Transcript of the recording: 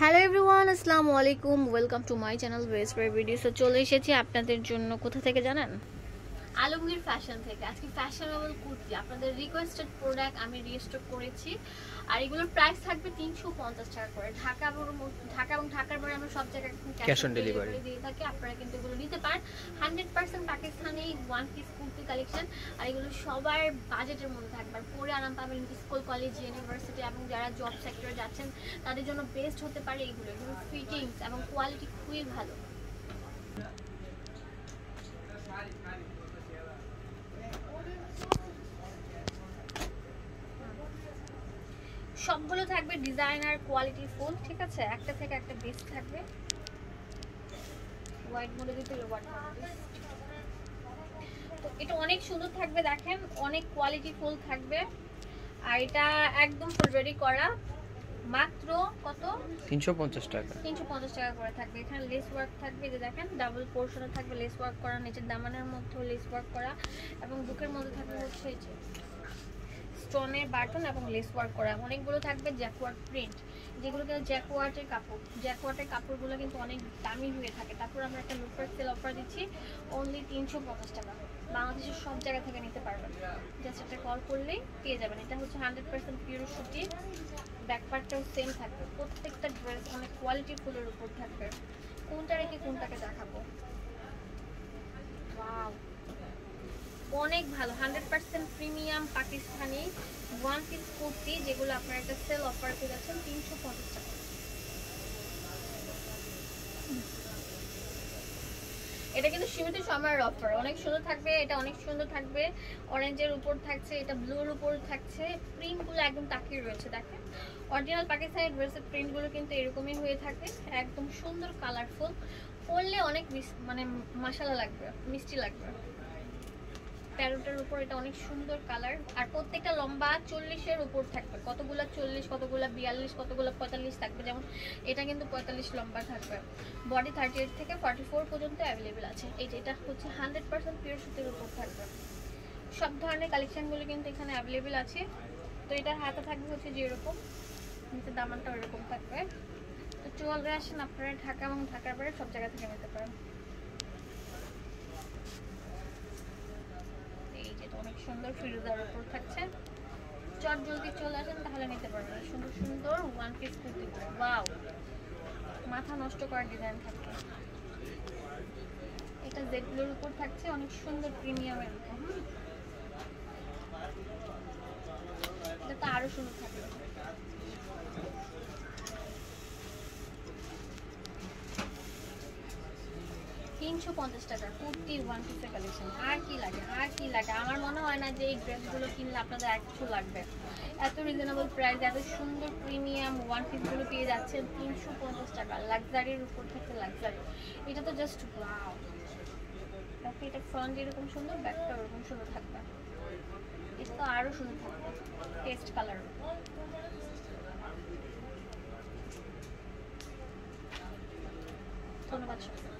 Hello everyone আসসালামু আলাইকুম welcome to my channel west video so চলে এসেছি আপনাদের জন্য। কোথা থেকে জানেন? আলমগীর ফ্যাশন থেকে। আজকে ফ্যাশনেবল কুর্তি। আপনাদের রিকোয়েস্টেড প্রোডাক্ট আমি রিস্টক করেছি। আর এগুলোর প্রাইস থাকবে তিনশো পঞ্চাশ টাকা করে। ঢাকা এবং ঢাকা এবং ঢাকার পরে আমরা সব জায়গায় Cash on delivery। দিয়ে থাকি। আপনারা কিন্তু এগুলো নিতে পারেন। Hundred percent Pakistani one piece kurti collection আর এগুলো সবার বাজেটের মধ্যে থাকবে। আর পরে আরাম পাবেন স্কুল কলেজ ইউনিভার্সিটি এবং যারা জব সেক্টরে যাচ্ছেন তাদের জন্য বেস্ট হতে পারে এগুলো। এগুলো ফিটিংস এবং কোয়ালিটি খুবই ভালো। সবগুলো থাকবে ডিজাইনার কোয়ালিটি ফুল ঠিক আছে? একটা থেকে একটা বেস্ট থাকবে। হোয়াইট মধ্যে দিতে হোয়াইট তো এটা অনেক সুন্দর থাকবে দেখেন অনেক কোয়ালিটি ফুল থাকবে। আর এটা একদম ফুল রেডি করা। মাত্র কত? তিনশো পঞ্চাশ টাকা। তিনশো পঞ্চাশ টাকা করে থাকবে। এখানে লেস ওয়ার্ক থাকবে যে দেখেন ডাবল পোর্শনে থাকবে লেস ওয়ার্ক করা নিচের দামানের মধ্যেও লেস ওয়ার্ক করা এবং বুকের মধ্যে থাকবে হচ্ছে এই যে স্টোনের বাটন এবং লেস ওয়ার্ক করা, অনেকগুলো থাকবে জ্যাকওয়ার্ড প্রিন্ট যেগুলো কিন্তু জ্যাকওয়ার্ডের কাপড় জ্যাকওয়ার্ডের কাপড়গুলো কিন্তু অনেক দামি হয়ে থাকে। তারপর আমরা একটা লুপার সেল অফার দিচ্ছি অনলি তিনশো পঞ্চাশ টাকা। বাংলাদেশের সব জায়গা থেকে নিতে পারবেন। জাস্ট একটা কল করলেই পেয়ে যাবেন। এটা হচ্ছে হান্ড্রেড পার্সেন্ট পিওর সুতি। ব্যাকপার্টটাও সেম থাকবে। প্রত্যেকটা ড্রেস অনেক কোয়ালিটি ফুলের উপর থাকবে। কোনটা রেখে কোনটাকে দেখাবো! অনেক ভালো। Hundred premium Pakistani one piece kurti যেগুলো আপনার একটা সেল অফার পেয়ে যাচ্ছেন তিনশো পঞ্চাশ টাকা। এটা কিন্তু সীমিত সময়ের অফার অনেক সুন্দর থাকবে, এটা অনেক সুন্দর থাকবে। অরেঞ্জের উপর থাকছে, এটা ব্লুর উপর থাকছে। প্রিন্টগুলো একদম তাকিয়ে রয়েছে, দেখেন। অরিজিনাল পাকিস্তানি ড্রেসের প্রিন্টগুলো কিন্তু এরকমই হয়ে থাকে একদম সুন্দর কালারফুল পরলে অনেক মানে মশালা লাগবে, মিষ্টি লাগবে। প্যারোটার উপর, এটা অনেক সুন্দর কালার আর প্রত্যেকটা লম্বা চল্লিশের উপর থাকবে। কতগুলা চল্লিশ, কতগুলা বিয়াল্লিশ, কতগুলা পঁয়তাল্লিশ থাকবে। যেমন এটা কিন্তু পঁয়তাল্লিশ লম্বা থাকবে। বডি থার্টি এইট থেকে ফর্টি ফোর পর্যন্ত অ্যাভেলেবেল আছে। এই যে এটা হচ্ছে হান্ড্রেড পার্সেন্ট পিওর সুতির উপর থাকবে। সব ধরনের কালেকশনগুলো কিন্তু এখানে অ্যাভেলেবেল আছে। তো এটার হাতে থাকবে হচ্ছে যে এরকম নিচে দামানটা ওইরকম থাকবে। তো চলে আসেন আপনারা ঢাকা এবং ঢাকার বাইরে সব জায়গা থেকে নিতে পারেন এই যেটা অনেক সুন্দর ফিরোজার উপর থাকছে। চট জলদি চলে আসেন, তাহলে নিতে পারবেন। সুন্দর সুন্দর ওয়ান পিস কুর্তি। ওয়াও মাথা নষ্ট করার ডিজাইন থাকবে এটা জেডগুলোর উপর থাকছে, অনেক সুন্দর প্রিমিয়ামের উপর। আরও কি লাগে? আর লাগে। আমার মনে হয় না যে এই ড্রেসগুলো কিনলে আপনাদের একশো লাগবে। এত রিজনেবল প্রাইস এত সুন্দর প্রিমিয়াম ওয়ান পিসগুলো পেয়ে যাচ্ছেন তিনশো পঞ্চাশ টাকা। লাক্সারির উপর থেকে লাক্সারি এটা তো জাস্ট এটা ফ্রন্ট যেরকম সুন্দর ব্যাকটা ওরকম সুন্দর থাকবে। এটা তো আরও সুন্দর থাকবে। টেস্ট কালার ধন্যবাদ সবাই।